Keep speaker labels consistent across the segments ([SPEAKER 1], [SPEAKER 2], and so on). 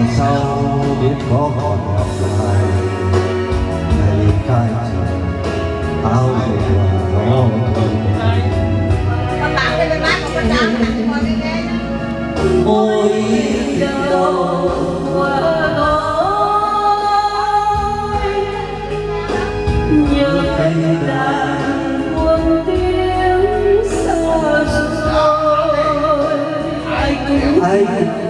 [SPEAKER 1] ngày sau biết có còn gặp lại.
[SPEAKER 2] Ngày khai trời áo về quần đó ôi đâu quá đôi như cánh đàn buông tiếng xa rồi anh anh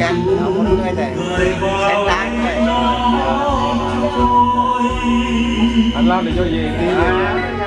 [SPEAKER 2] chuyện cũ người vào nó trôi
[SPEAKER 3] anh lo để cho về đi về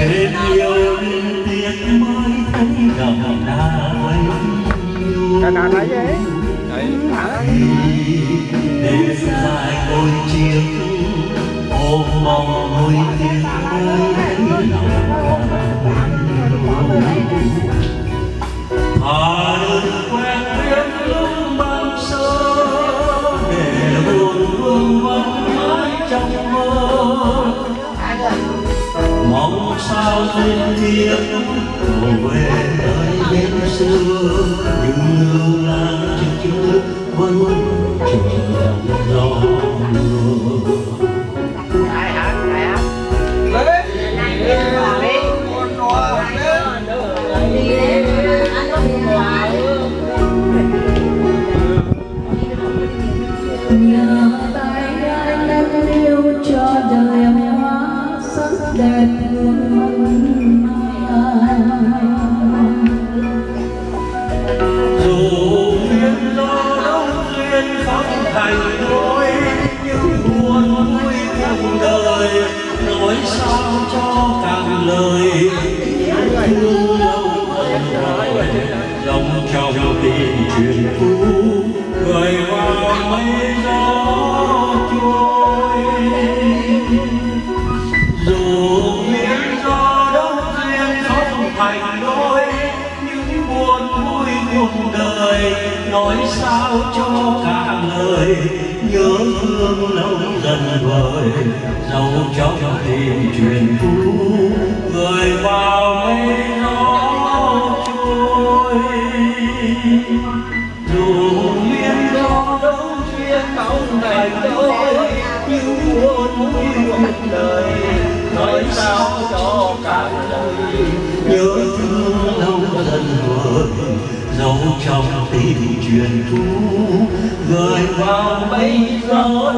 [SPEAKER 2] thêm yêu tiếc mới thấy bấy nhiêu
[SPEAKER 3] cả cả thấy vậy. Đấy
[SPEAKER 2] sao duyên tiếng cầu về? Nơi bên xưa những nương lan trên nước vẫn chờ gió mưa
[SPEAKER 1] nhờ tay anh đang yêu cho đời em? Sắc đẹp hương mai
[SPEAKER 2] dù duyên do đâu duyên không thành đôi nhưng buồn vui cuộc đời nói sao cho càng lời thương lâu lòng trong tình chuyện cũ gió cuộc đời, nói sao cho cả người. Nhớ thương lâu dần vời dẫu trong tim truyền cũ. Người vào mây gió trôi. Dù biết do đâu chia không này thôi những buồn vui cuộc đời, nói sao cho cả đời. Nhớ thương thân dần dấu trong tim truyền thú gửi vào mây gió